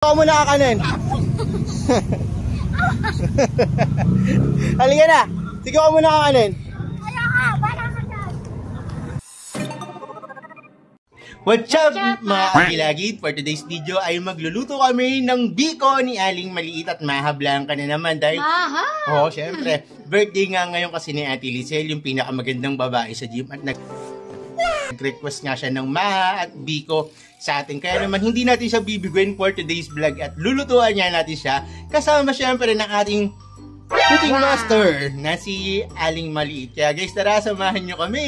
Ako muna kakanin. Halika na. Sige ako muna kakanin. Ka dyan. What's up, mga kakilagit? For today's video ay magluluto kami ng biko ni Aling Maliit at mahablang ka na naman dahil Aha! Oo, oh, syempre. Birthday nga ngayon kasi ni Ate Lizelle, yung pinakamagandang babae sa gym at nag request nga siya ng Maha at Biko sa atin. Kaya naman hindi natin siya bibigyan for today's vlog at lulutuan niya natin siya kasama syempre ng ating cooking master na si Aling Maliit. Kaya guys, tara, samahan nyo kami!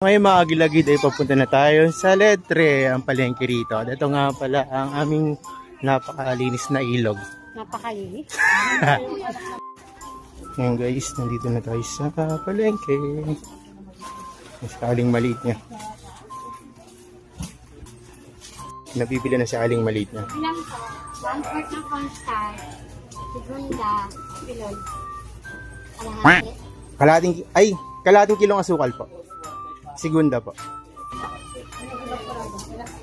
Ngayon mga gilagid ay papunta na tayo sa Letre, ang palengke rito. At ito nga pala ang aming napakalinis na ilog. Napakalinis. Ngayon guys, nandito na tayo sa palengke. Mas aling maliit niya. Nabibili na si aling maliit niya. Ilang po? One quart ng cornstarch. Segunda. Pilon. Kalahati. Kalating, ay, kalating kilong asukal po. Segunda po.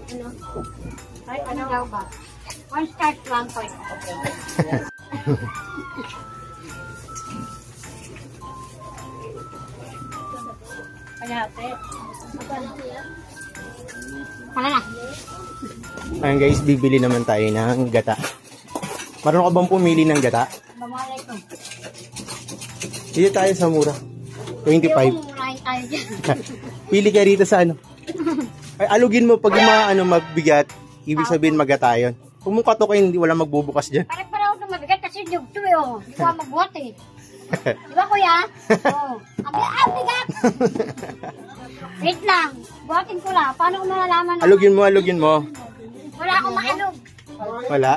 Ano? Ay, ano daw ba? One. Kalahati. Kala na. Ayun guys, bibili naman tayo ng gata. Marunong ka bang pumili ng gata? Bamalay ko. Dito tayo sa mura. 25. Murahin tayo dyan. Pili ka rito sa ano. Ay, alugin mo pag yung mga ano magbigat, ibig sabihin magata yun. Kung mong katokin, hindi wala magbubukas dyan. Pare-pareho itong mabigat kasi dugto eh oh. Hindi ko magbuhat eh. Di ba kuya? Oo. Ang bigat! Ang bigat! Wait lang. Buhatin ko lang. Paano ko malalaman? alugin mo, alugin mo. Wala akong makalog. Wala.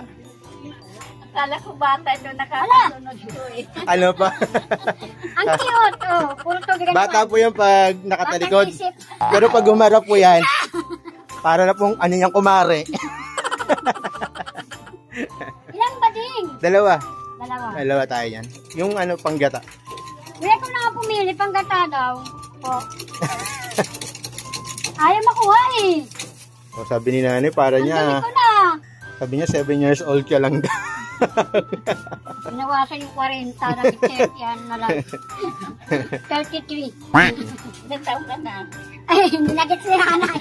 Akala ko bata ito nakasunod ito eh. Ano pa? Ang cute oh. Puro to bigat Bata po yan pag nakatalikod. Pero pag humarap po yan, para na pong ano yung kumare. Ilang bading? Dalawa. Dalawa. Dalawa tayo yan. Yung ano, panggata. Kuya ko na nga pumili. Panggata daw. Po. Ayaw makuha eh. O, sabi ni nanay, para Ang niya, ko na. sabi niya 7 years old ka lang daw. Binawasan yung 40 na check yan na lang. 33. Ilang taon ka na? Ay, hindi na nanay.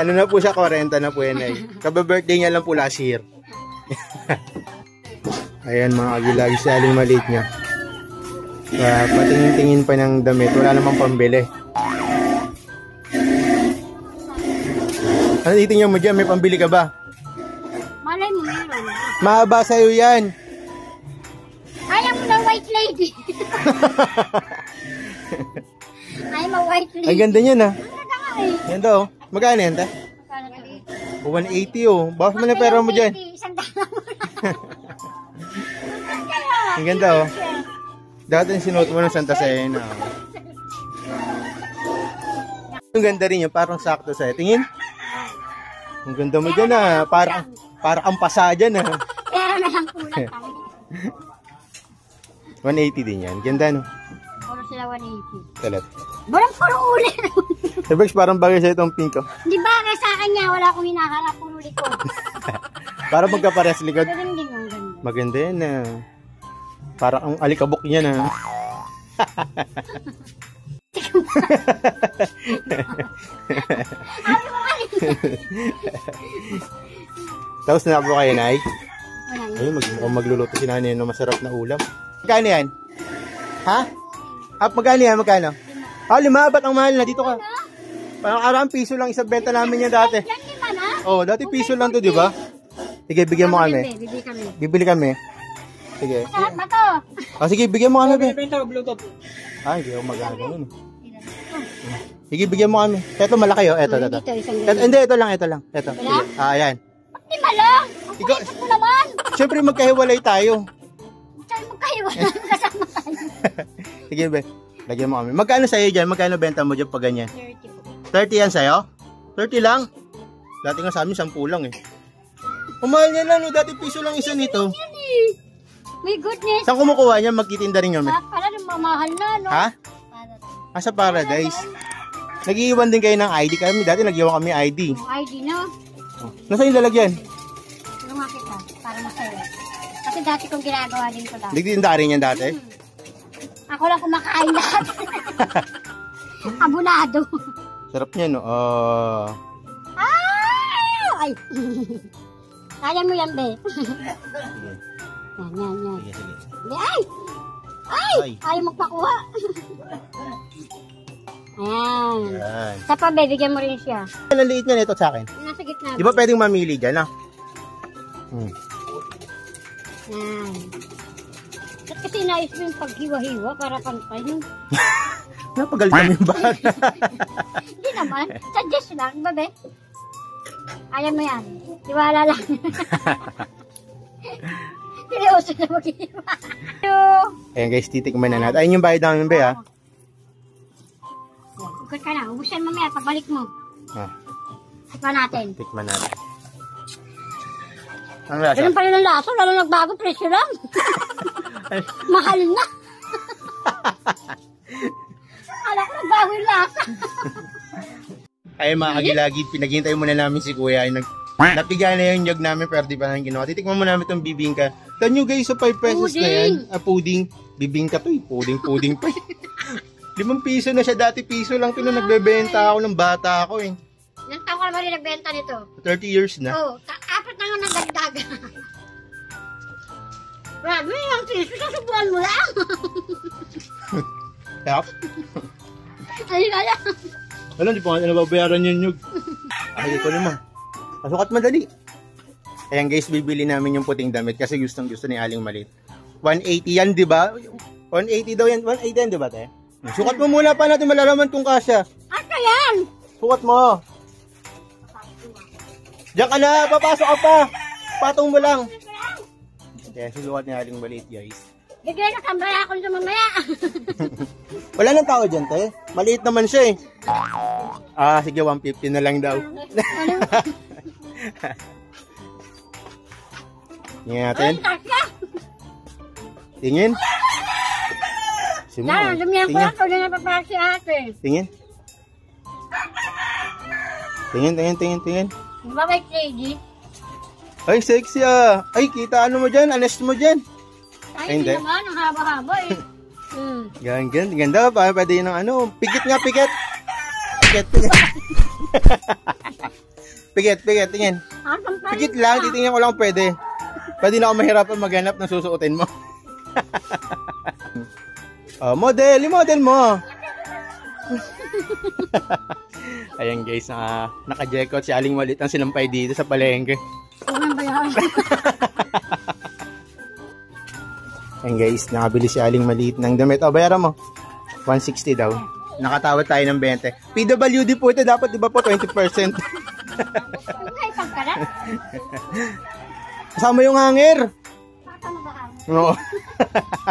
ano na po siya, 40 na po yan ay. Kaba-birthday niya lang po last year. Ayan mga agilagi si Aling maliit niya. Kaya patingin-tingin pa ng damit. Wala namang pambili. Ano titingnan mo dyan? May pambili ka ba? Mahaba sa'yo yan. Ayaw mo na white lady. Ayaw mo white lady. Ang ganda niyan ah. Ang ganda eh. Oh. Magkano yan ta? Kala ko eh. 180 oh. Bawas mo na pera mo dyan. Isang dala mo na. Ang ganda oh. Dati sinuot mo ng Santa Sena. oh. Ang ganda rin yun. Parang sakto sa'yo. Tingin. Ang ganda mo dyan ah. Parang, parang ang pasa dyan ah. Pero na lang kulang kami. 180 din yan. Ganda no. Puro sila 180. Talat. Walang puro uli. Sabex, parang bagay sa'yo itong pink oh. Di ba kaya sa kanya wala akong hinahanap puro likod. Ganun din ang ganda. Maganda yan ah. Parang ang alikabok niya na. Tapos na po kayo, Nay. Wala na. Ay, mag mukhang magluluto si nanay ng masarap na ulam. Magkano yan? Ha? Ah, magkano yan? Magkano? Ah, lima. Ba't ang mahal na? Dito ka. Parang arang piso lang isang benta namin yan dati. Na. Oh, dati piso lang to, di ba? Sige, bigyan mo kami. Bibili, kami. Bibili kami. Sige. Masarap ba to? Ah, sige, bigyan mo kami. be. Benta Bluetooth. Ay, hindi ako magagano. Sige, bigyan mo kami. Ito, malaki oh. Ito, ito, hindi, ito lang, ito lang. Ito. Ah, ayan. Lima lang. Ang Ikaw-. Siyempre, magkahiwalay tayo. Kayo? Walang kasama tayo. Sige, be. Lagyan mo kami. Magkano sa'yo dyan? Magkano benta mo dyan pag ganyan? 30 po. 30 yan sa'yo? 30 lang? Dati nga sa amin, 10 lang eh. Umahal niya lang, no? Dati piso lang isa nito. Eh. My goodness. Saan kumukuha niya? Magtitinda rin kami. Ah, para rin mamahal na, no? Ha? Para. Ah, sa Paradise. Nag-iiwan din kayo ng ID kami. Dati nag-iwan kami ID. ID, no? Oh. Nasaan yung lalagyan? Para masaya. Kasi dati kong ginagawa din ko dati. Nagtitinda rin yan dati. Ako lang kumakain lahat. Abunado. Sarap niya, no? Oh. Ah! Ay! Kaya mo yan, be. yan, yan, yan. Sige, sige. Ay! Ay! Ay. Ayaw magpakuha. Ayan. Yan. Sa pa, be, bigyan mo rin siya. Ang liit niya nito sa akin. Nasa gitna. Di ba pwedeng mamili dyan, ah? Hmm. Yan. At kasi nais mo yung paghiwa-hiwa para pantay. no? Napagalit kami yung bata. Hindi naman. Suggest lang, ba, be? Ayaw mo yan. Tiwala lang. Seryoso na maghiwa. Ayan guys, titikman na natin. Ayun yung bayad namin, be. Yan, Ikot ka na. Ubusan mamaya. Pagbalik mo. Ah, Tikman natin. tikman natin. Ang lasa? Ganun pa rin ang laso. Lalo nagbago. Presyo lang. Mahal na. Ala ko nagbago yung lasa. Ay mga kagilagid, pinaghintay muna namin si Kuya. Ay, nag Napiga na yung nyog namin pero di pa namin ginawa. Titikman mo namin itong bibingka. Tanyo guys, sa 5 pesos na yan. Ah, pudding. Bibingka to eh. Pudding, pudding pa eh. Limang piso na siya. Dati piso lang ito na nagbebenta ako ng bata ako eh. Ilang taon ka naman rin nagbenta nito? 30 years na. Oo. Oh, nga nagdagdag. Grabe, yung tiso sa subuan mo lang. Yup. Ay, kaya. Ano, di pa nga nababayaran yung nyog. Ay, ko naman. Pasukat madali. Ayan guys, bibili namin yung puting damit kasi gustong gusto ni Aling Malit. 180 yan, di ba? 180 daw yan. 180 yan, di ba, te? Sukat mo muna pa natin malalaman kung kasya. Ano yan? Sukat mo. Diyan ka na, papasok ka pa. Patong mo lang. Kaya sinukat ni Aling Malit, guys. Bigyan na kambaya ako sa mamaya. Wala nang tao dyan, te. Maliit naman siya eh. Ah, sige, 150 na lang daw. Tingnan natin. Tingin. Simo. Yan, lumiyan ko Tingin. ako. Na si ate. Tingin. Tingin, tingin, tingin, tingin. Di ba may lady? Ay, sexy ah. Ay, kita ano mo dyan? Honest mo dyan. Ay, Ay, hindi. naman. Ang haba-haba eh. Hmm. Gan, gan, ganda pa. Pwede yun ng ano. Pikit nga, pikit. Pikit, pikit. pikit, pikit, tingin. Ah. Pikit lang, titingnan ko lang pwede. Pwede na ako mahirapan maghanap ng susuotin mo. oh, model, yung model mo. Ayan guys, naka, naka-jacket si Aling Malit ang sinampay dito sa palengke. Unang bayaran. Ayan guys, nakabili si Aling Maliit ng damit. O, bayaran mo. 160 daw. Nakatawad tayo ng 20. PWD po ito, dapat di ba po 20%? Ay, pagkarat. Kasama yung hanger. Oo.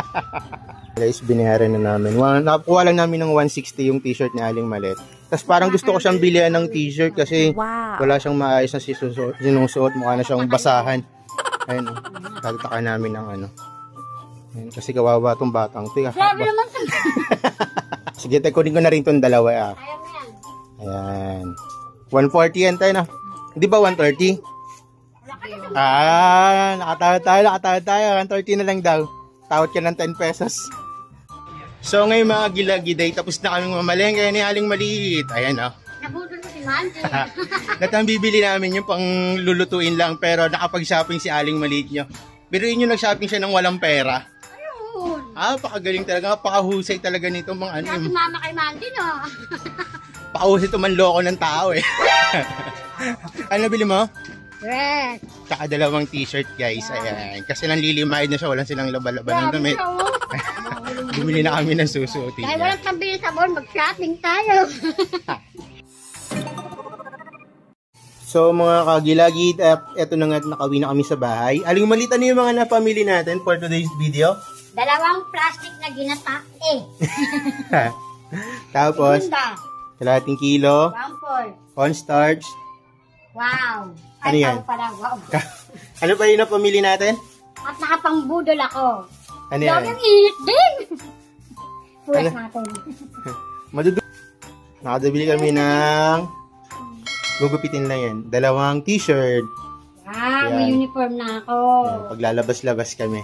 Guys, binayaran na namin. Nakuha lang namin ng 160 yung t-shirt ni Aling Malet. Tapos parang gusto ko siyang bilihan ng t-shirt kasi wala siyang maayos na sinusuot. Mukha na siyang basahan. Ayun, oh. tataka namin ng ano. Ayun, kasi kawawa tong batang. Teka, Grabe naman sige, kunin ko na rin tong dalawa. Ah. Mo yan. Ayan. 140 yan tayo na. Hindi ba 130? Wala ka na. Ah, nakatawad tayo, nakatawad tayo. 130 na lang daw. Tawad ka ng 10 pesos. So ngayon mga gilagiday, tapos na kaming mamalengke ni Aling Maliit. Ayan oh. Nabudol mo si Mandy. Lahat ang bibili namin yung pang lulutuin lang pero nakapag-shopping si Aling Maliit nyo. Pero yun yung nag-shopping siya ng walang pera. Ayun. Ah, pakagaling talaga. Pakahusay talaga nito mga ano. Kaya sumama kay Mandy, no? Pakahusay ito manloko ng tao eh. ano bili mo? Yes. Tsaka dalawang t-shirt guys. Ayan. Kasi nanlilimaid na siya. Walang silang laba-laba ng damit. Oh. Bumili na kami ng susuotin. Dahil niya. walang pambili sabon, mag-shopping tayo. So mga kagilagid, eto na nga at nakauwi na kami sa bahay. Aling malita na yung mga napamili natin for today's video. Dalawang plastic na ginata eh. Tapos, Ganda. kalahating kilo, cornstarch. Wow. Ano yan? tao pala. Wow. ano pa yung napamili natin? At nakapangbudol ako. Ano yan? ang init din. Puwes Ano? natin. Madudu... Nakadabili kami ng... Gugupitin lang yan. Dalawang t-shirt. Ah, Yan. may uniform na ako. Yan, Paglalabas-labas kami.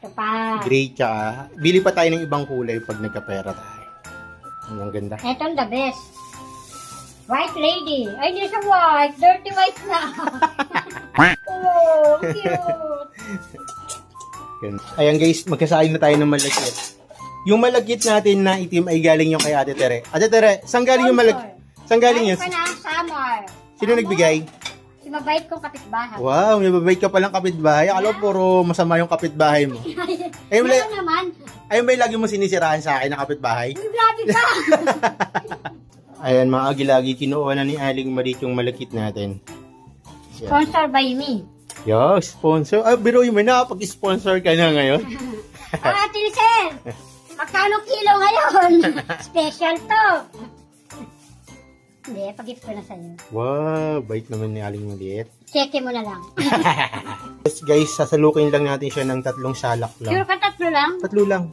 Ito pa. Gray tsaka... Bili pa tayo ng ibang kulay pag nagkapera tayo. Ang ganda. Ito ang the best. White lady. Ay, hindi siya white. Dirty white na. oh, cute. Ganda. Ayan guys, magkasain na tayo ng malagkit. Yung malagkit natin na itim ay galing yung kay Ate Tere. Ate Tere, saan galing yung malagkit? Saan galing yun? Sino nagbigay? Si mabait kong kapitbahay. Wow, may babait ka palang kapitbahay. Akala ko puro masama yung kapitbahay mo. Ayun ba, Meron naman. ayun ba yung lagi mo sinisiraan sa akin na kapitbahay? Grabe ka. Ayan, mga agilagi, kinuha na ni Aling Marit yung malakit natin. Sponsor by me. Yo, sponsor. Ah, biro mo na, pag-sponsor ka na ngayon. Ah, Ate Lisel. Magkano kilo ngayon? Special to. Hindi, pag-gift ko na sa'yo. Wow, bait naman ni Aling Maliit. Cheque mo na lang. Yes, guys, sasalukin lang natin siya ng tatlong salak Sure lang. ka tatlo lang? Tatlo lang.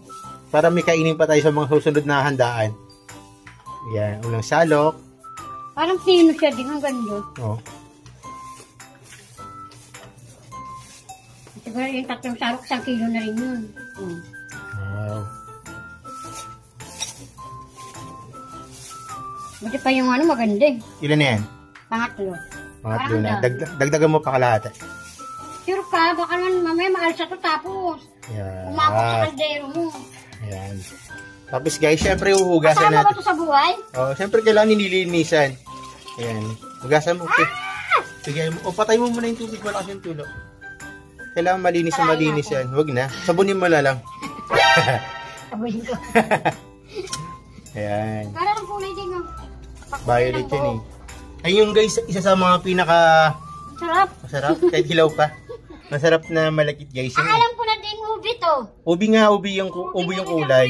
Para may kainin pa tayo sa mga susunod na handaan. Yan, unang salok. Parang sino siya din. Ang ganda. Oh. Siguro yung tatlong sarok, isang kilo na rin yun. Hmm. Wow. Buti pa yung ano, maganda eh. Ilan yan? Pangatlo. Pangatlo Parang na. Dag- dagdagan mo pa kalahati. Sure ka, baka naman mamaya maalsa to tapos. Yan. Umapot sa kaldero mo. Ayan. Tapos guys, syempre uhugasan Kasama ba natin. to sa buhay? Oh, syempre kailangan nililinisan. Ayan. Hugasan mo. Okay. Sige, o patay mo muna yung tubig, malakas yung tulo. Kailangan malinis na malinis yan. Huwag na. Sabunin mo na lang. Sabuhin ko. Ayan. Para ng kulay din ng Violet yan eh. Ayun guys, isa sa mga pinaka Sarap. masarap. Kahit hilaw pa. Masarap na malakit guys. Yun. alam ko na din ubi to. Ubi nga, ubi yung, ubi yung kulay.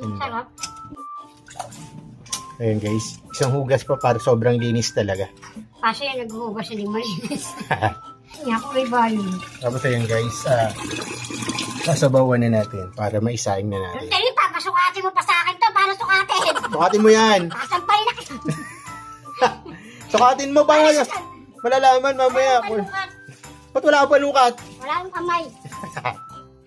Ang sarap. Ayun guys, isang hugas pa para sobrang linis talaga. Kasi yung naghuhugas din malinis. Ko may violet. Tapos ayun guys, ah, sasabawan na natin para maisaing na natin. Dali pa, pasukatin mo pa sa akin to. Para sukatin. Sukatin mo yan! Kasampay na kita. Sukatin mo pa nga! Malalaman mamaya. Palukat. Ba't wala ka palukat? Wala akong kamay.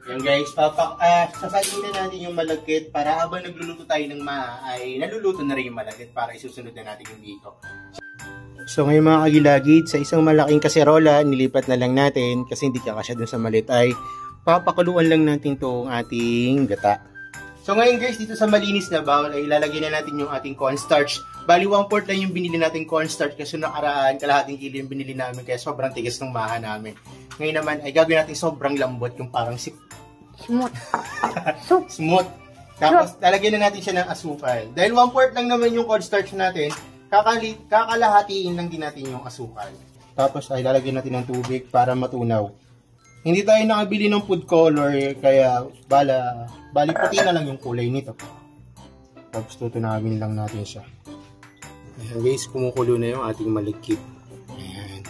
Yan guys, papak, ah, sasayin na natin yung malagkit para habang nagluluto tayo ng ma ay naluluto na rin yung malagkit para isusunod na natin yung dito. So ngayon mga kagilagid, sa isang malaking kaserola, nilipat na lang natin kasi hindi kakasya dun sa malit ay papakuluan lang natin tong ating gata. So ngayon guys, dito sa malinis na bowl ay ilalagay na natin yung ating cornstarch. Bali, one fourth lang yung binili natin cornstarch kasi nakaraan, kalahating kilo yung binili namin kaya sobrang tigas ng maha namin. Ngayon naman ay gagawin natin sobrang lambot yung parang sip Smooth. Smooth. Tapos, lalagyan na natin siya ng asukal. Dahil one fourth lang naman yung cornstarch natin, kakali, kakalahatiin lang din natin yung asukal. Tapos, ay lalagyan natin ng tubig para matunaw. Hindi tayo nakabili ng food color, kaya bala, bali puti na lang yung kulay nito. Tapos, tutunawin lang natin siya. Ayan guys, kumukulo na yung ating maligkit. Ayan.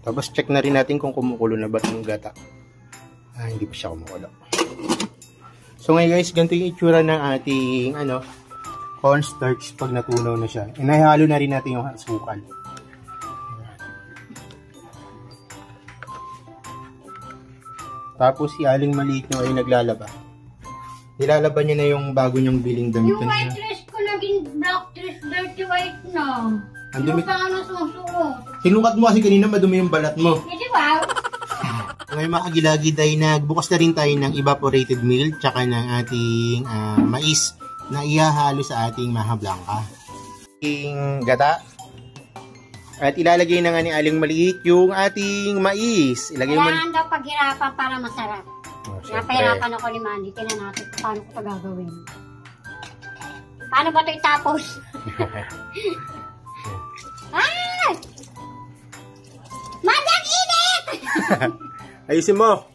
Tapos, check na rin natin kung kumukulo na ba yung gata. Ah, hindi pa siya kumukulo. So ngayon guys, ganito yung itsura ng ating ano, cornstarch pag natunaw na siya. Inahalo na rin natin yung asukal. Tapos si Aling Maliit nyo ay naglalaba. Nilalaban niya na yung bago niyang biling damit Yung white dress ko naging black dress, dirty white na. Ang Ano dumi. nga nasusuot? Sinukat mo kasi kanina madumi yung balat mo. Hindi ba? Ngayon mga kagilagid ay nagbukas na rin tayo ng evaporated milk tsaka ng ating ah, mais na ihahalo sa ating maha blanca. Ating gata. At ilalagay na nga ni Aling Maliit yung ating mais. Ilagay mo. Kailangan daw paghirapan para masarap. Oh. Napahirapan ako ni Mandy. Tingnan natin paano ko ito gagawin. Paano ba ito itapos? ah! Mandy, ang init! Ayusin mo.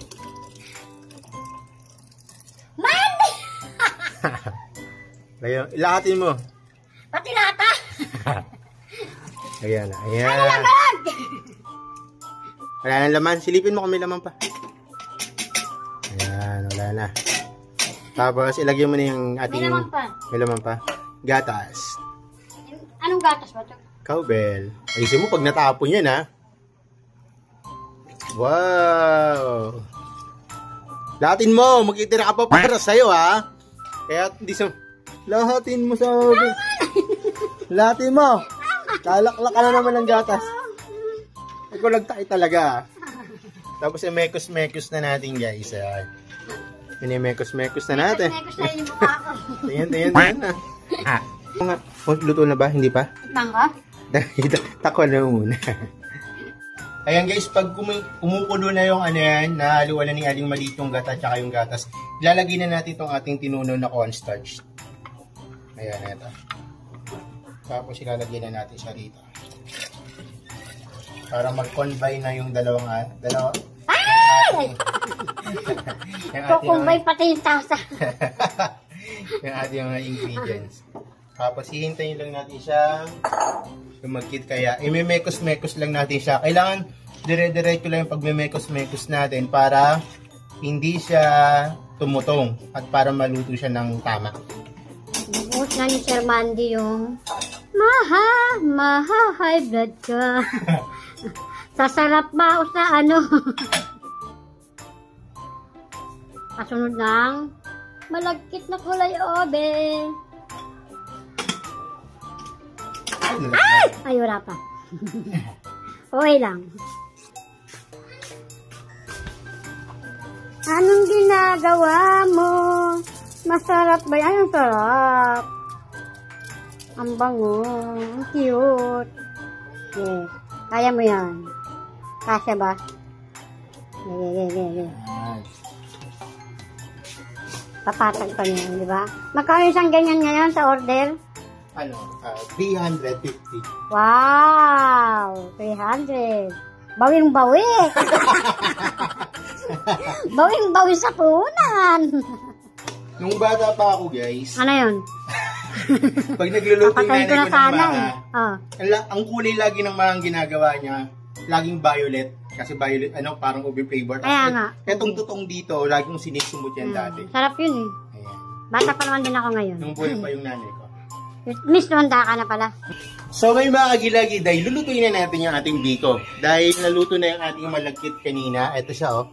Ayan, ilahatin mo. Pati lata! Ayan, Ano ayan. naman? Wala nang laman. Silipin mo kung may laman pa. Wala na. Tapos, ilagay mo na yung May ating... naman pa. May laman pa. Gatas. Anong gatas ba ito? Cowbell. Ayusin mo pag natapon yan, ha? Wow! Lahatin mo! Magtitira ka pa para sa'yo, ha? Kaya hindi sa... Lahatin mo sa... Lahatin mo! Kalaklak ka na naman ng gatas. Ikaw lagtay talaga. Tapos, mekos-mekos na natin, guys. Ayan. Minimekos-mekos na natin. Nekos na yung mukha ko. Tingnan, tingnan, tingnan na. Ah. Oh, luto na ba? Hindi pa? Ko? Tako na muna. Ayan guys, pag kumukulo na yung ano yan, nahaluan na ni Aling maliit yung gata at yung gatas, ilalagay na natin itong ating tinunaw na cornstarch. Ayan, ito. Tapos ilalagay na natin siya rito. Para mag-combine na yung dalawang, dalawa, Ay! Kukumbay pati yung tasa. yung ating mga ingredients. Tapos hihintayin lang natin siyang lumagkit kaya imemekos-mekos lang natin siya. Kailangan dire-diretso lang yung pagmemekos-mekos natin para hindi siya tumutong at para maluto siya ng tama. Buhos na ni Sir Mandy yung Maha, maha, high blood ka. Sasarap ba o sa ano? Kasunod ng malagkit na kulay obe. Ay. Ay, wala pa. okay lang. Anong ginagawa mo? Masarap ba yan? Ang sarap. Ang bango. Ang cute. Yes. Kaya mo yan. Kasya ba? Yeah, yeah, yeah, yeah, yeah. Papatag pa niya, di ba? Magkano isang ganyan ngayon sa order? Ano? ah, 350. Wow! 300. Bawing bawi. Bawing bawi sa punan. Nung bata pa ako guys, ano yun? pag nagluluto yung nanay ko na ng maha, eh. Oh. ang, ang kulay lagi ng mga ginagawa niya, laging violet. Kasi violet, ano, parang ube flavor. Kaya nga. Etong tutong dito, laging sinisumot yan dati. Sarap yun eh. Ayan. Bata pa naman din ako ngayon. Nung buhay pa yung nanay ko. Miss, tumanda ka na pala. So may mga kagilagi, dahil lulutuin na natin yung ating biko. Dahil naluto na yung ating malagkit kanina. Ito siya, oh.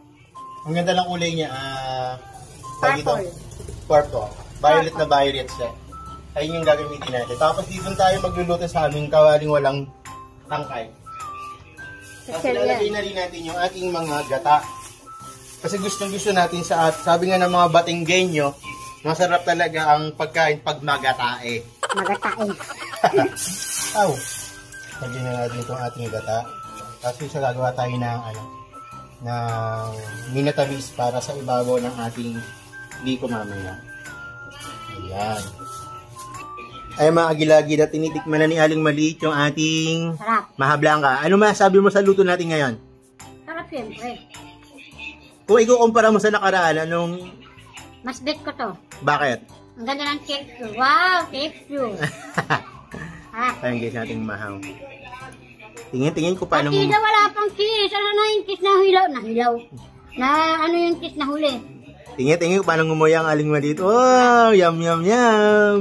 Ang ganda ng kulay niya. ah tawag ito? Purple. Violet na violet siya. Ayun yung gagamitin natin. Tapos dito tayo magluluto sa aming kawaling walang tangkay. Tapos yan. na rin natin yung ating mga gata. Kasi gustong gusto natin sa at sabi nga ng mga batinggenyo, masarap talaga ang pagkain pag magatae. Magatain. Aw. Lagyan na natin itong ating gata. Tapos isa gagawa tayo ng ano, ng minatamis para sa ibabaw ng ating liko mamaya. Ayan. Ay mga agilagi na tinitikman na ni Aling Maliit yung ating Sarap. mahablangka. Ano masasabi mo sa luto natin ngayon? Sarap siyempre. Kung ikukumpara mo sa nakaraan, anong... Mas bet ko to. Bakit? Ang ganda ng texture. Wow, texture. Ah, Ayan guys, nating mahaw. Tingin-tingin ko paano Pati mo... na wala pang kiss. Ano na yung kiss na hilaw? Na hilaw. Na ano yung kiss na huli? Tingin-tingin ko paano ngumuya ang aling maliit. Oh, yum, yum, yum.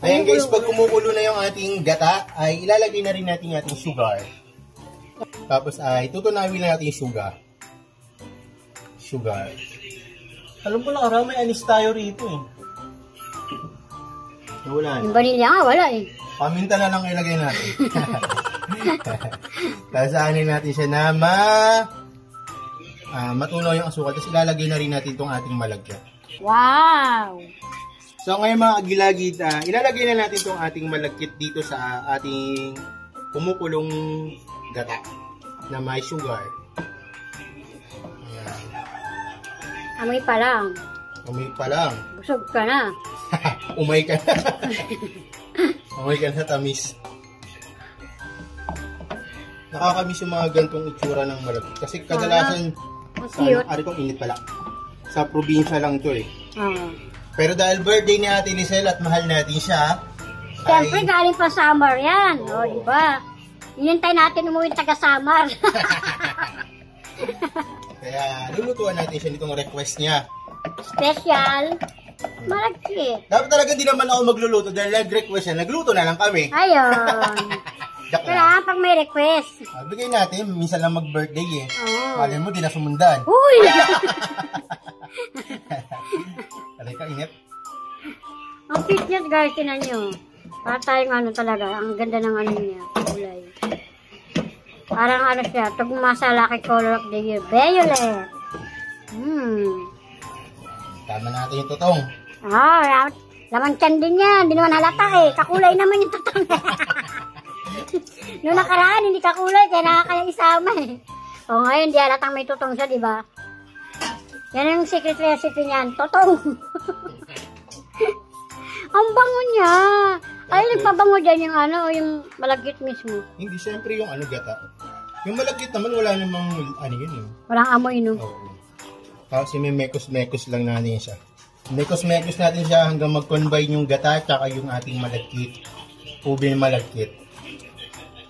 Ayan guys, pag kumukulo na yung ating gata, ay ilalagay na rin natin yung ating sugar. Tapos ay tutunawin na natin yung sugar. Sugar. Alam ko lang, may anis tayo rito eh. Nawala na. Yung vanilla nga, wala eh. Paminta na lang ilagay natin. Tapos aanin natin siya na ma... ah, matunaw yung asukal. Tapos ilalagay na rin natin itong ating malagyan. Wow! So ngayon mga agilagid, ah, ilalagay na natin itong ating malagkit dito sa ating kumukulong gata na may sugar. Ayan. Amoy pa lang. Umay pa lang. Busog ka na. Umay ka na. Umay ka na tamis. Nakakamiss yung mga gantong itsura ng malagkit. Kasi kadalasan, Ang ano, cute. ari kong init pala. Sa probinsya lang to eh. Oh. Pero dahil birthday ni Ate Lisel at mahal natin siya, Siyempre, ay galing pa summer yan. O, di ba? Hinintay natin umuwi taga-summer. kaya lulutuan natin siya nitong request niya. Special. Malagkit. Dapat talaga hindi naman ako magluluto dahil nag-request siya. Nagluto na lang kami. Ayun. Lang. Kailangan pag may request. Ah, Bigay natin, minsan lang mag-birthday eh. Oo. Malay mo, di na sumundan. Uy! Aray ka, init. Ang cute niya guys, tinan nyo. Para tayong ano talaga, ang ganda ng ano niya, kulay. Parang ano siya, tugma sa Lucky Color of the Year. Violet. Hmm. Tama natin yung tutong. Ah, lam- laman tiyan din yan. Hindi naman halata eh. Kakulay naman yung tutong. Noong nakaraan, hindi kakulay, kaya nakakaya isama eh. O ngayon, di halatang may tutong siya, di ba? Yan yung secret recipe niyan, totong. Ang bango niya. Ay, nagpabango dyan yung ano, yung malagkit mismo. Hindi, syempre yung ano gata. Yung malagkit naman, wala namang ano yun eh. Walang amoy, no? Oo. Kasi may mekos-mekos lang natin siya. Mekos-mekos natin siya hanggang mag-combine yung gata tsaka yung ating malagkit. Ube malagkit.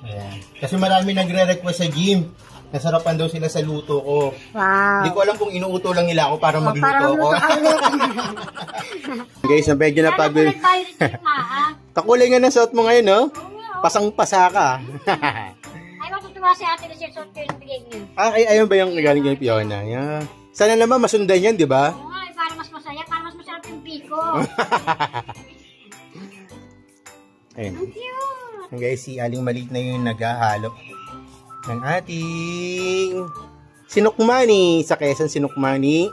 Ayan. Kasi marami nagre-request sa gym. Nasarapan daw sila sa luto ko. Wow. Hindi ko alam kung inuuto lang nila ako para Oh, magluto para ako. ulit. Guys, na medyo na pag... Kakulay nga ng suot mo ngayon, no? Pasang-pasa ka. Ay, matutuwa si ate na siya suot ko yung bigay niya. ah, ay, ayun ba yung galing kay Fiona? Yeah. Sana naman masundan yan, di ba? Oo eh, para mas masaya, para mas masarap yung. Ayun. Ang cute. Ang guys, si Aling Maliit na yung naghahalo ng ating sinukmani. Sa Quezon, sinukmani.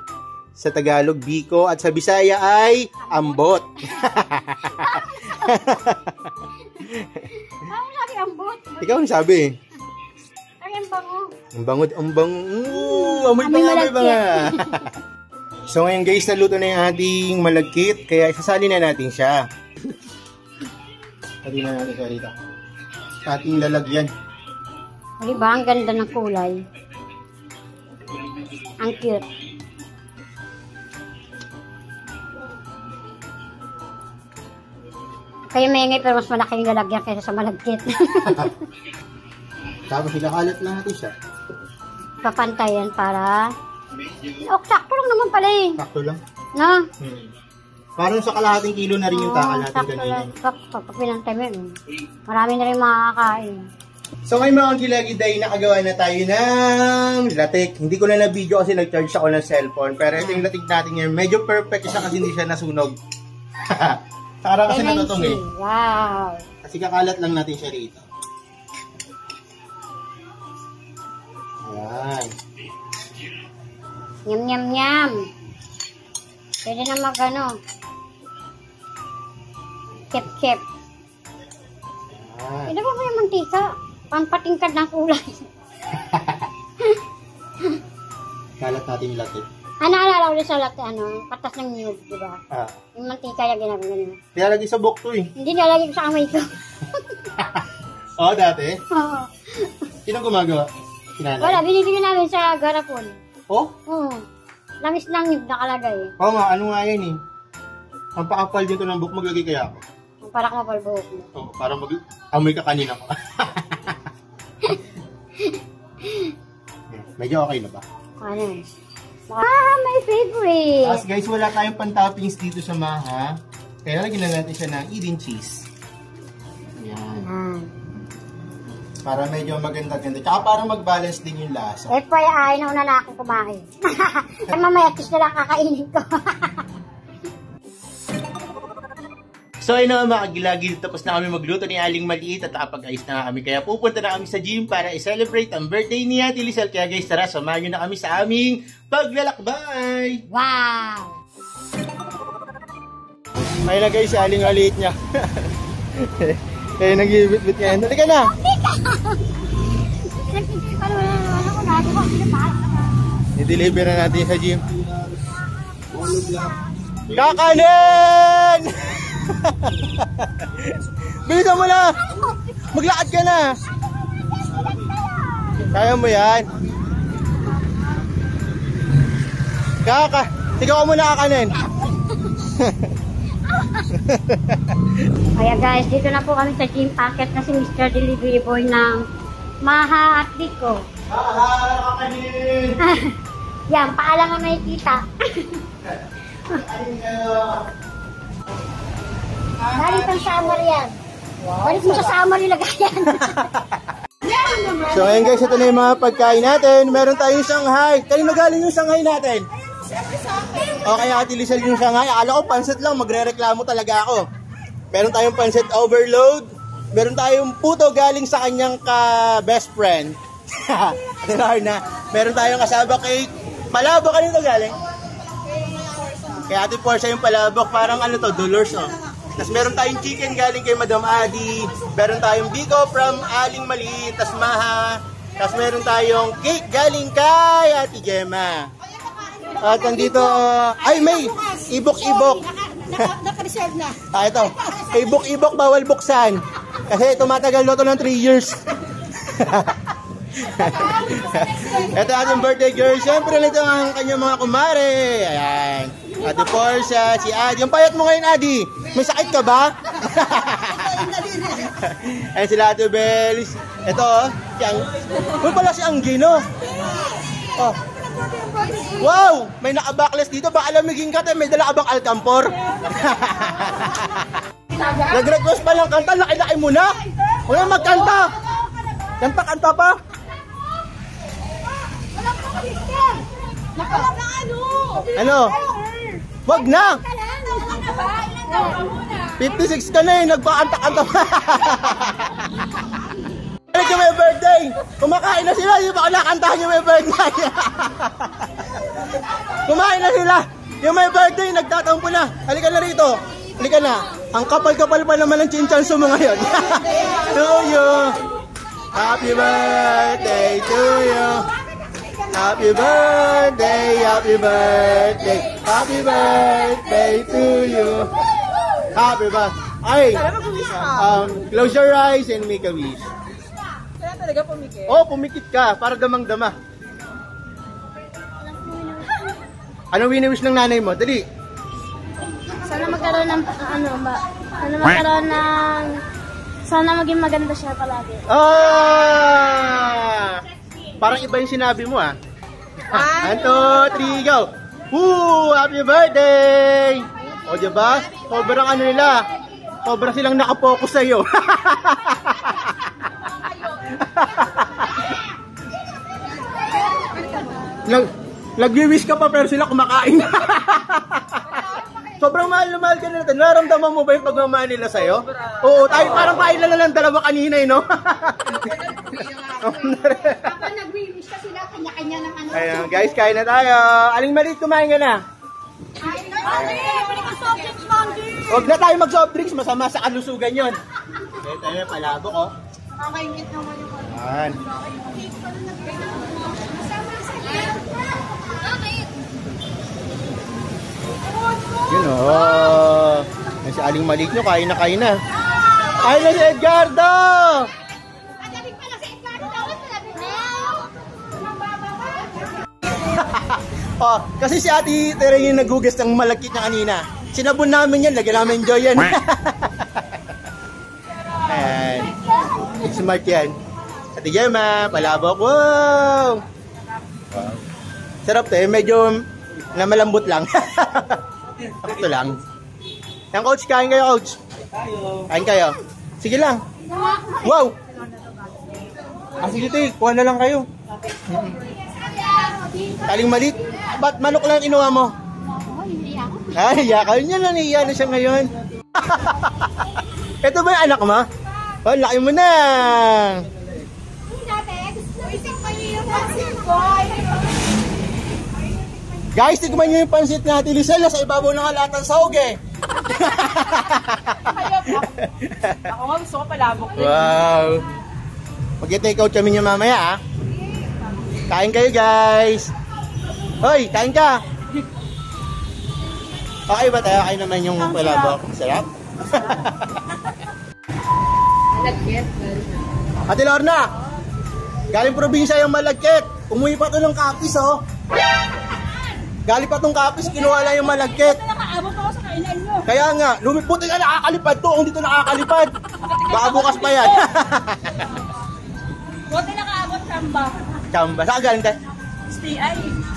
Sa Tagalog, biko. At sa Bisaya ay ambot. Ano sabi ang bot? Ikaw ang sabi. Ay, ang bango. Ang bangod, ang bang... Ooh, amoy pa nga, amoy pa nga. so ngayon guys, naluto na yung ating malagkit. Kaya isasali na natin siya. Sali na natin siya rito. Sa ating lalagyan. Di ba? Ang ganda ng kulay. Ang cute. Kaya may pero mas malaki yung lalagyan kaysa sa malagkit. Tapos ilakalat lang natin siya. Papantayan para... Oh, sakto lang naman pala eh. Sakto lang. No? Hmm. Parang sa kalahating kilo na rin yung takal natin sakto kanina. lang. Sakto. Pag pinantay mo yun, marami na rin makakain. So ngayon mga gilagiday, nakagawa na tayo ng latik. Hindi ko na na-video kasi nag-charge ako ng cellphone. Pero ito yung latik natin ngayon. Medyo perfect siya kasi hindi siya nasunog. Saka kasi natutong eh. Wow. Kasi kakalat lang natin siya rito. Ayan. Nyam, nyam, nyam. Pwede na mag, ano, Ayan. Pwede ba ba yung mantika? Pampatingkad ng kulay. Kalat natin yung latik. ah, naalala ko sa latte, ano, patas ng niyog, di ba? Ah. Yung mantika yung ginagawa ganun. Lagi sa bok to eh. Hindi nalagay ko sa kamay ko. Oo, dati. Oo. Sino gumagawa? Sinanay? Wala, binibili namin sa garapon. Oh? Oo. Langis lang yung nakalagay. Oo nga, ano nga yan eh. Ang pakapal dito ng book, maglagay kaya ako. Para ka mapalbuhok mo. Oo, para mag amoy ka kanina ko. Medyo okay na ba? Ano yun? Ah, my favorite! As guys, wala tayong pan-toppings dito sa Maha. Kaya lagyan na natin siya ng Eden cheese. Ayan. Ah. Para medyo maganda-ganda. Tsaka para mag-balance din yung lasa. FYI, nauna na akong kumain. Ay, mamaya, kiss na lang kakainin ko. So ayun na mga kagilagil, tapos na kami magluto ni Aling Maliit at nakapag-ayos na kami. Kaya pupunta na kami sa gym para i-celebrate ang birthday ni Ate Lizelle. Kaya guys, tara, samahan nyo na kami sa aming paglalakbay! wow! Ayun na guys, si Aling Maliit niya. Kaya nag-ibit-bit niya. Dali ka na! I-deliver na natin sa gym. Kakanin! Bilisan mo na! Maglakad ka na! Kaya mo yan. Kaka, sigaw ka muna kakanin. Kaya guys, dito na po kami sa gym packet na si Mr. Delivery Boy ng Maha at Biko. Kakanin! Yan, paalang ang nakikita. Galing pang summer yan. Balik mo sa summer yung lagayan. So ayun guys, ito na yung mga pagkain natin. Meron tayong Shanghai. Kanino galing yung Shanghai natin? Okay, Ate Lizelle yung Shanghai. Akala ko pansit lang, magre-reklamo talaga ako. Meron tayong pansit overload. Meron tayong puto galing sa kanyang ka-best friend. Ate Lorna. Meron tayong kasaba cake. Palabok, kanino galing? Kaya Ate Portia yung palabok, parang ano to, Dolores oh. Tapos meron tayong chicken galing kay Madam Adi. Meron tayong biko from Aling Maliit, tas Maha. Tapos meron tayong cake galing kay Ate Gemma. At nandito, uh, ay may, ibok-ibok. Naka-reserve na. Ah, ito. Ibok-ibok, bawal buksan. Kasi tumatagal na to ng 3 years. ito ating birthday girl. Siyempre, nito ang kanyang mga kumare. Ayan. Ate Portia, si Adi. Yung payat mo ngayon, Adi. May sakit ka ba? Ayan sila Ate Belis. Ito, oh. Si Ang... Uy, pala si Anggino. Oh. Wow! May naka-backless dito. Baka lamigin ka tayo. May dala ka bang alkampor? Nag-request pa lang kanta. Laki-laki mo na. Wala magkanta. Kanta-kanta pa. Ano? Wag na. 56 ka na eh. Nagpakanta-kanta pa. Ano yung may birthday? Kumakain na sila. Di ba nakantahan yung may birthday? Kumain na sila. Yung may birthday, nagtatampo na. Halika na rito. Halika na. Ang kapal-kapal pa naman ng chinchanso mo ngayon. to you. Happy birthday to you. Happy birthday, happy birthday, happy birthday to you. Happy birthday. Ay, um, close your eyes and make a wish. Kaya talaga pumikit. Oh, pumikit ka para damang-dama. Anong wini-wish ng nanay mo? Dali. Sana magkaroon ng, ano ba, sana magkaroon ng, sana maging maganda siya palagi. Ah! Parang iba yung sinabi mo ah. One, two, three, go! Woo! Happy birthday! O, diba? Sobrang ano nila. Sobrang silang nakapokus sa'yo. Nag, nag-wish ka pa pero sila kumakain. Sobrang mahal na mahal ka na natin. Naramdaman mo ba yung pagmamahal nila sa'yo? Oo, tayo parang kailan na lang dalawa kanina eh, no? Kapag nag-wish ka sila, kanya-kanya ng ano. Ayan, guys, kain na tayo. Aling maliit, kumain ka na. Huwag na tayo mag-soft drinks, masama sa kalusugan yon. Okay, tayo palabok, oh. Kakaingit naman yung Ayan. Yun, oh. Yan si Aling maliit nyo, kain na kain na. Kain na si Edgardo! Oh, kasi si Ate Tere yung naghugas ng malagkit niya kanina. Sinabon namin yan, lagyan namin enjoy yan. Ayan. Smart yan. Ate Gemma, palabok. Wow! wow. Sarap to eh, medyo na malambot lang. Sakto lang. Yan coach, kain kayo coach. Kain kayo. Sige lang. Wow! Ah, sige te, kuha na lang kayo. Kaling malit. Ba't manok lang inuha mo? Ay, yakal niya na niya na siya ngayon. Ito ba yung anak mo? Oh, laki mo na. Guys, tignan niyo yung pansit na Ate Lisel. Sa ibabaw ng halatang sahog eh. Ako nga gusto ko palabok. Wow. Mag-take out kami niya mamaya ah. Kain kayo guys. Hoy, kain ka. Okay ba tayo? Kain naman yung palabok. Sarap. Ate Lorna, galing probinsya yung malagkit. Umuwi pa to ng kapis oh. Galing pa tong kapis, kinuha lang yung malagkit. Nakaabot ako sa kainan nyo. Kaya nga, lumiputi ka nakakalipad to, kung dito nakakalipad. Baka bukas pa yan. Buti nakaabot samba. Chamba, saan galing ay.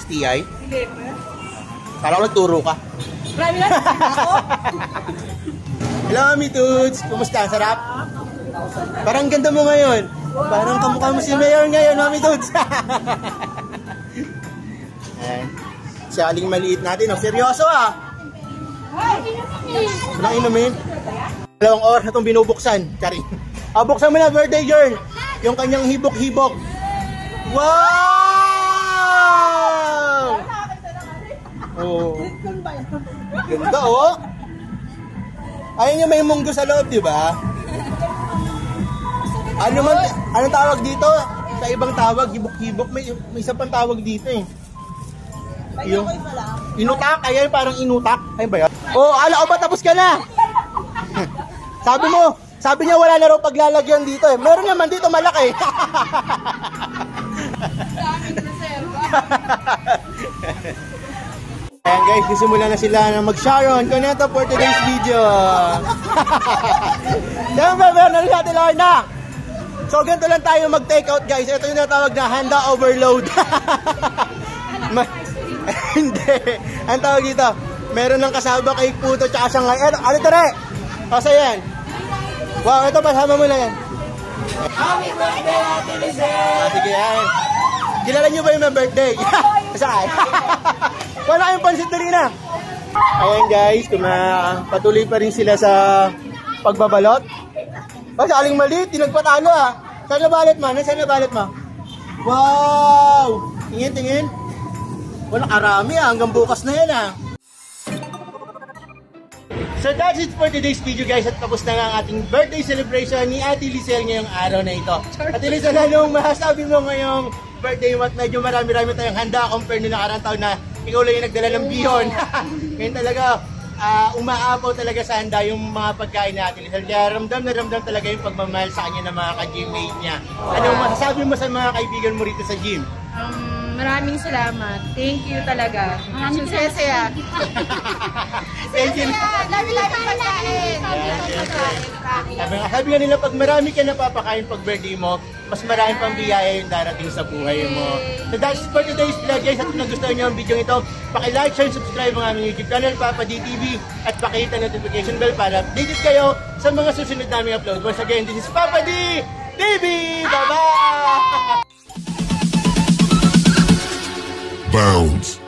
STI? Hindi pa. Kala ko nagturo ka. Marami na ako. Hello, Mami Toots! Kumusta? Sarap? Parang ganda mo ngayon. Parang kamukha mo si Mayor ngayon, Mami Toots. Ayan. Si Aling maliit natin. Oh, seryoso ah. Walang inumin. Dalawang oras na itong binubuksan. Charing. Ah, buksan mo na, birthday girl. Yung kanyang hibok-hibok. Wow! Oh. Ganda oh. Ayun yung may munggo sa loob, di ba? Ano man, anong tawag dito? Sa ibang tawag, hibok-hibok, may, may isa pang tawag dito eh. Yung, inutak, ayan parang inutak. Ayun ba yan? Oh, ala ko ba tapos ka na? sabi mo, sabi niya wala na raw paglalagyan dito eh. Meron naman dito malaki. Ayan guys, nagsimula na sila na mag-Sharon Conento for today's video. Siyempre, meron na rin natin Lorna. So, ganito lang tayo mag-take out guys. Ito yung natawag na handa overload. Hindi. Ang tawag dito, meron ng kasama kay Puto tsaka siyang ngayon. Ano ito rin? O, sa yan. Wow, ito pasama mo lang yan. Happy birthday, Ate Lizelle! Sige yan. Kilala niyo ba yung may birthday? Saan? Wala kayong pansit na rin ah. Ayan guys, kuma patuloy pa rin sila sa pagbabalot. Basta aling maliit, di nagpatalo ah. Saan na balot mo? Saan na balot mo? Wow! Tingin, tingin. Wala karami ah, hanggang bukas na yan ah. So that's it for today's video guys at tapos na nga ang ating birthday celebration ni Ate Lisel ngayong araw na ito. Ate Lisel, anong masasabi mo ngayong birthday mo at medyo marami-rami tayong handa compare nung nakarang taon na ikaw lang yung nagdala ng bihon. Ngayon talaga, ah, umaapaw talaga sa handa yung mga pagkain ni Ate Lisel. Kaya ramdam na ramdam talaga yung pagmamahal sa kanya ng mga ka-gymmate niya. Anong masasabi mo sa mga kaibigan mo rito sa gym? Um, maraming salamat. Thank you talaga. Maraming saya-saya. Thank you. Lami-lami pagkain. Sabi nga, sabi nga nila, pag marami ka napapakain pag birthday mo, mas marami pang biyaya yung darating sa buhay mo. So that's for today's vlog guys. At kung nagustuhan nyo ang video ito, paki-like, share, and subscribe ang aming YouTube channel, Papa DTV, at pakita notification bell para updated kayo sa mga susunod naming upload. Once again, this is Papa D TV! Bye-bye! bounds.